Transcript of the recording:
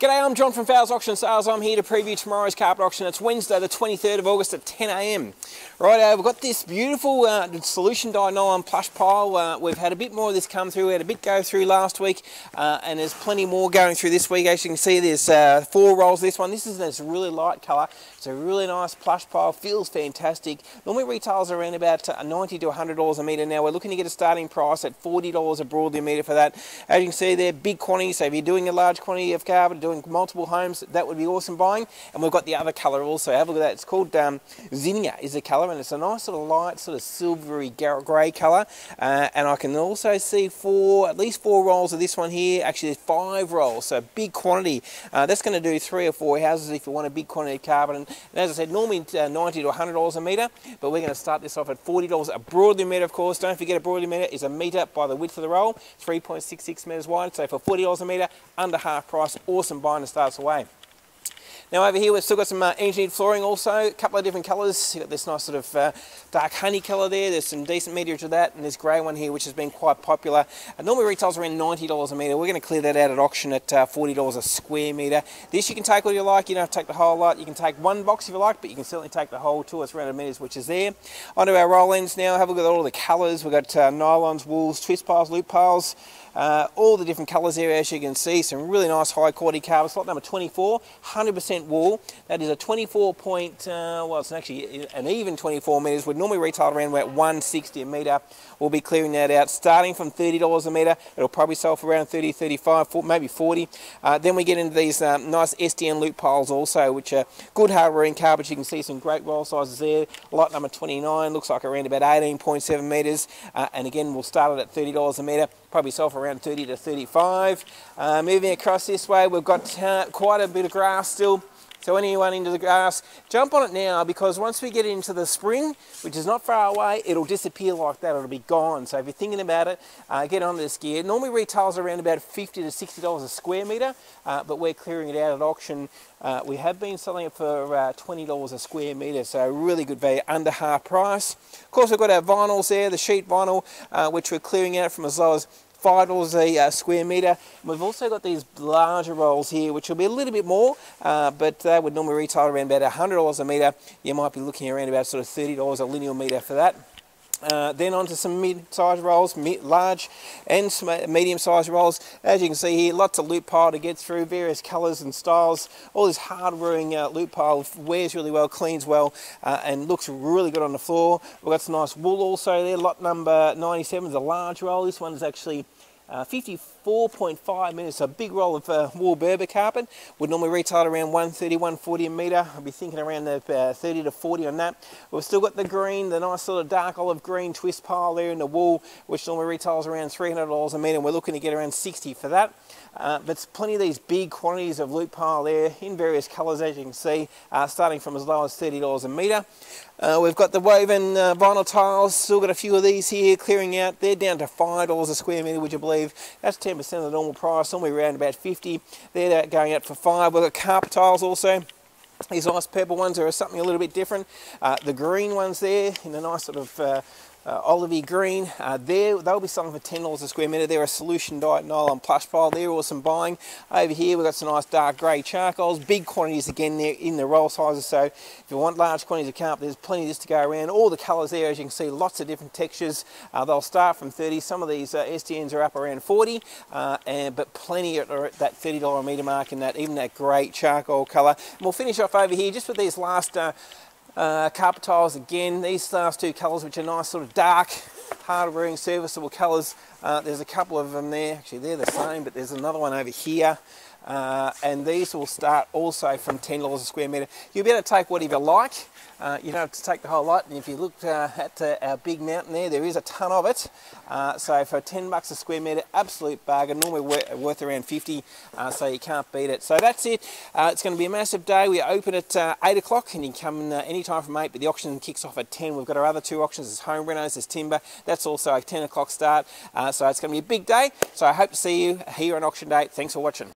G'day, I'm John from Fowles Auction Sales. I'm here to preview tomorrow's carpet auction. It's Wednesday, the 23rd of August at 10am. Right, uh, we've got this beautiful uh, solution dyed nylon plush pile. Uh, we've had a bit more of this come through. We had a bit go through last week, uh, and there's plenty more going through this week. As you can see, there's uh, four rolls. This one, this is this really light colour. It's a really nice plush pile. Feels fantastic. Normally retails around about uh, 90 to 100 dollars a metre. Now we're looking to get a starting price at 40 dollars a broadloom metre for that. As you can see, they're big quantities. So if you're doing a large quantity of carpet, doing multiple homes, that would be awesome buying. And we've got the other colour also. Have a look at that. It's called um, Zinnia is the colour, and it's a nice sort of light, sort of silvery grey colour. Uh, and I can also see four, at least four rolls of this one here. Actually, there's five rolls, so big quantity. Uh, that's going to do three or four houses if you want a big quantity of. And, and as I said, normally uh, 90 to 100 dollars a metre, but we're going to start this off at 40 dollars a broadloom metre. Of course, don't forget a broadloom metre is a metre by the width of the roll, 3.66 metres wide. So for 40 dollars a metre, under half price, awesome buying to start us away. Now over here we've still got some uh, engineered flooring also, a couple of different colours. You've got this nice sort of uh, dark honey colour there, there's some decent media to that, and this grey one here which has been quite popular. Uh, normally retails around $90 a metre, we're going to clear that out at auction at uh, $40 a square metre. This you can take what you like, you don't have to take the whole lot, you can take one box if you like, but you can certainly take the whole two or 300 metres which is there. Onto our roll ends now, have a look at all the colours, we've got uh, nylons, wools, twist piles, loop piles, uh, all the different colours there as you can see, some really nice high quality carpet. Slot number 24, 100% wool. That is a 24 point, uh, well it's actually an even 24 metres, would normally retail around about 160 a metre. We'll be clearing that out starting from $30 a metre. It'll probably sell for around 30, 35, 40, maybe 40. Uh, then we get into these um, nice SDN loop piles also, which are good hard wearing carpets. You can see some great roll sizes there. Lot number 29 looks like around about 18.7 metres. Uh, and again, we'll start it at $30 a metre, probably sell for around 30 to 35. Uh, moving across this way, we've got uh, quite a bit of grass still. So anyone into the grass, jump on it now because once we get into the spring, which is not far away, it'll disappear like that. It'll be gone. So if you're thinking about it, uh, get on this gear. It Normally retails around about 50 to 60 dollars a square meter, uh, but we're clearing it out at auction. Uh, we have been selling it for uh, 20 dollars a square meter, so really good value, under half price. Of course, we've got our vinyls there, the sheet vinyl, uh, which we're clearing out from as low as five dollars a uh, square metre. We've also got these larger rolls here, which will be a little bit more, uh, but they would normally retail around about hundred dollars a metre. You might be looking around about sort of thirty dollars a linear metre for that. Uh, then onto some mid-sized rolls, mid large and medium-sized rolls. As you can see here, lots of loop pile to get through, various colours and styles. All this hard-wearing uh, loop pile wears really well, cleans well, uh, and looks really good on the floor. We've got some nice wool also there. Lot number 97 is a large roll. This one's actually uh, 50 4.5 meters, a big roll of uh, wool Berber carpet Would normally retail around 130, 140 a meter. I'd be thinking around the uh, 30 to 40 on that. We've still got the green, the nice sort of dark olive green twist pile there in the wool, which normally retails around $300 a meter. We're looking to get around 60 for that. Uh, but plenty of these big quantities of loop pile there in various colours as you can see, uh, starting from as low as $30 a metre. Uh, we've got the woven uh, vinyl tiles, still got a few of these here clearing out. They're down to $5 a square metre, would you believe? That's 10% of the normal price, somewhere around about 50 They're going out for 5 We've got carpet tiles also. These nice purple ones are something a little bit different. Uh, the green ones there in a nice sort of uh, uh, green. Uh, there, they'll be selling for $10 a square metre. They're a solution dyed nylon plush pile. They're awesome buying. Over here we've got some nice dark grey charcoals. Big quantities again there in the roll sizes. So if you want large quantities of carpet, there's plenty this to go around. All the colours there, as you can see, lots of different textures. Uh, they'll start from 30. Some of these uh, SDNs are up around 40, uh, and but plenty at that $30 a metre mark and that even that great charcoal colour. And we'll finish off over here just with these last uh, carpet tiles again, these last two colours which are nice sort of dark, hard wearing serviceable colours. Uh, there's a couple of them there, actually they're the same but there's another one over here. Uh, and these will start also from $10 a square metre. You'll be able to take whatever you like. Uh, you don't have to take the whole lot. And if you look uh, at uh, our big mountain there, there is a ton of it. Uh, so for 10 bucks a square metre, absolute bargain. Normally worth, worth around 50, uh, so you can't beat it. So that's it. it's going to be a massive day. We open at 8 o'clock and you can come any time from 8, but the auction kicks off at 10. We've got our other two auctions. There's home renos, there's timber. That's also a 10 o'clock start. so it's going to be a big day. So I hope to see you here on auction day. Thanks for watching.